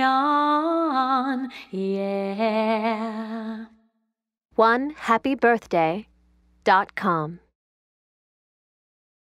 on, yeah. One happy birthday dot com.